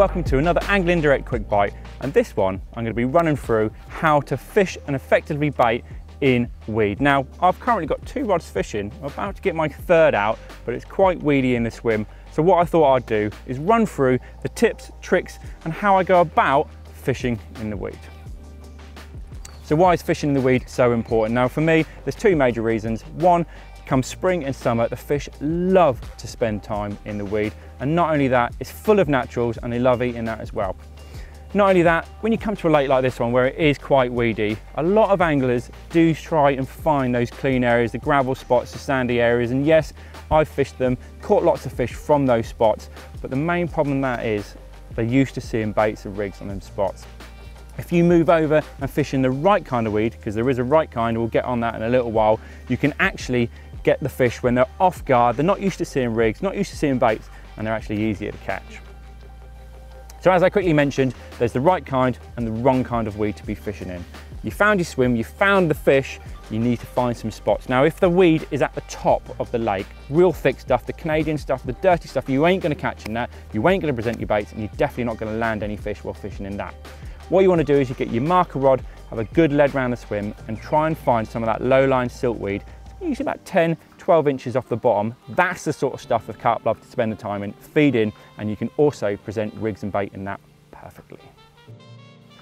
Welcome to another Angling Direct Quickbite and this one I'm going to be running through how to fish and effectively bait in weed. Now I've currently got two rods fishing, I'm about to get my third out but it's quite weedy in the swim so what I thought I'd do is run through the tips, tricks and how I go about fishing in the weed. So why is fishing in the weed so important? Now for me there's two major reasons. One, come spring and summer the fish love to spend time in the weed and not only that, it's full of naturals and they love eating that as well. Not only that, when you come to a lake like this one where it is quite weedy, a lot of anglers do try and find those clean areas, the gravel spots, the sandy areas, and yes, I've fished them, caught lots of fish from those spots, but the main problem that is, they're used to seeing baits and rigs on them spots. If you move over and fish in the right kind of weed, because there is a right kind, we'll get on that in a little while, you can actually get the fish when they're off guard, they're not used to seeing rigs, not used to seeing baits, and they're actually easier to catch. So as I quickly mentioned, there's the right kind and the wrong kind of weed to be fishing in. You found your swim, you found the fish, you need to find some spots. Now, if the weed is at the top of the lake, real thick stuff, the Canadian stuff, the dirty stuff, you ain't gonna catch in that, you ain't gonna present your baits, and you're definitely not gonna land any fish while fishing in that. What you wanna do is you get your marker rod, have a good lead round the swim, and try and find some of that low-lying silkweed usually about 10, 12 inches off the bottom. That's the sort of stuff that carp love to spend the time in, feed in, and you can also present rigs and bait in that perfectly.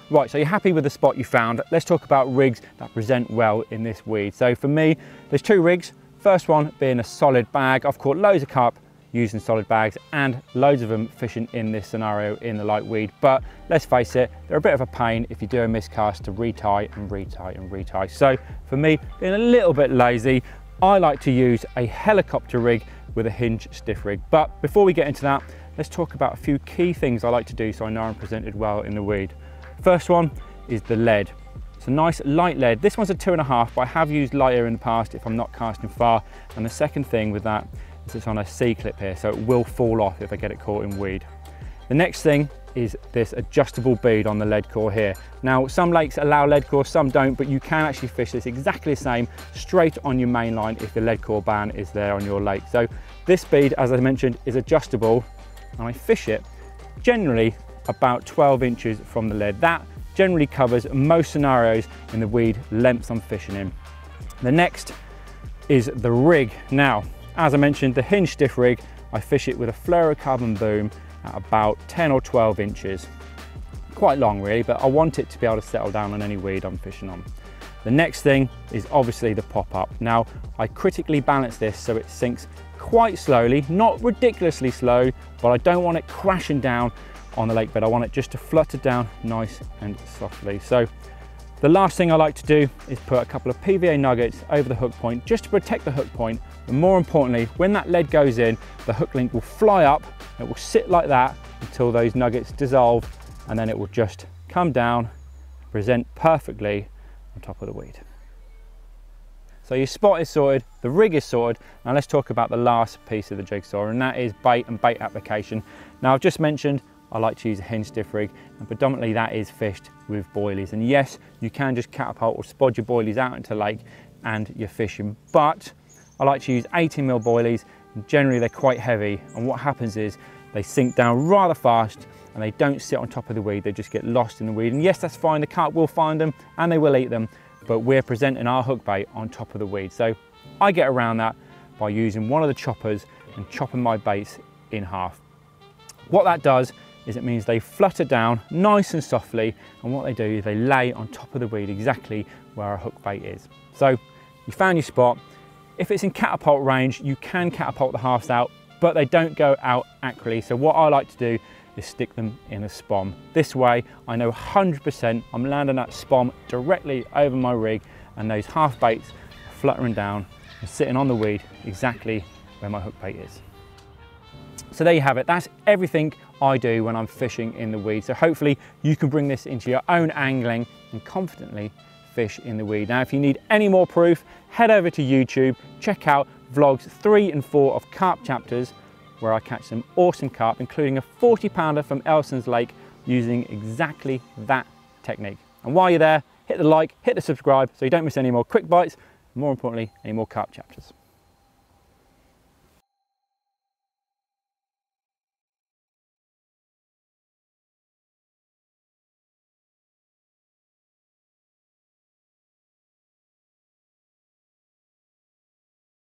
Right, so you're happy with the spot you found. Let's talk about rigs that present well in this weed. So for me, there's two rigs. First one being a solid bag. I've caught loads of carp using solid bags and loads of them fishing in this scenario in the light weed. But let's face it, they're a bit of a pain if you do a miscast to retie and retie and retie. So for me, being a little bit lazy, I like to use a helicopter rig with a hinge stiff rig. But before we get into that, let's talk about a few key things I like to do so I know I'm presented well in the weed. First one is the lead. It's a nice light lead. This one's a two and a half, but I have used lighter in the past if I'm not casting far. And the second thing with that is it's on a C-clip here, so it will fall off if I get it caught in weed. The next thing is this adjustable bead on the lead core here. Now, some lakes allow lead core, some don't, but you can actually fish this exactly the same straight on your main line if the lead core ban is there on your lake. So this bead, as I mentioned, is adjustable and I fish it generally about 12 inches from the lead. That generally covers most scenarios in the weed lengths I'm fishing in. The next is the rig. Now, as I mentioned, the hinge stiff rig, I fish it with a fluorocarbon boom about 10 or 12 inches. Quite long really, but I want it to be able to settle down on any weed I'm fishing on. The next thing is obviously the pop-up. Now, I critically balance this so it sinks quite slowly, not ridiculously slow, but I don't want it crashing down on the lake bed. I want it just to flutter down nice and softly. So the last thing I like to do is put a couple of PVA nuggets over the hook point just to protect the hook point. And more importantly, when that lead goes in, the hook link will fly up, it will sit like that until those nuggets dissolve and then it will just come down, present perfectly on top of the weed. So your spot is sorted, the rig is sorted. Now let's talk about the last piece of the jigsaw and that is bait and bait application. Now I've just mentioned I like to use a hinge stiff rig and predominantly that is fished with boilies. And yes, you can just catapult or spod your boilies out into lake and you're fishing, but I like to use 18 mil boilies. Generally they're quite heavy and what happens is they sink down rather fast and they don't sit on top of the weed, they just get lost in the weed. And yes, that's fine, the carp will find them and they will eat them, but we're presenting our hook bait on top of the weed. So I get around that by using one of the choppers and chopping my baits in half. What that does is it means they flutter down nice and softly and what they do is they lay on top of the weed exactly where our hook bait is. So you found your spot. If it's in catapult range, you can catapult the halves out, but they don't go out accurately. So what I like to do is stick them in a Spomb. This way, I know 100% I'm landing that Spomb directly over my rig and those half baits are fluttering down and sitting on the weed exactly where my hook bait is. So there you have it. That's everything I do when I'm fishing in the weed. So hopefully you can bring this into your own angling and confidently fish in the weed. Now, if you need any more proof, head over to YouTube, check out vlogs three and four of carp chapters where I catch some awesome carp, including a 40 pounder from Elson's Lake using exactly that technique. And while you're there, hit the like, hit the subscribe so you don't miss any more quick bites, more importantly, any more carp chapters.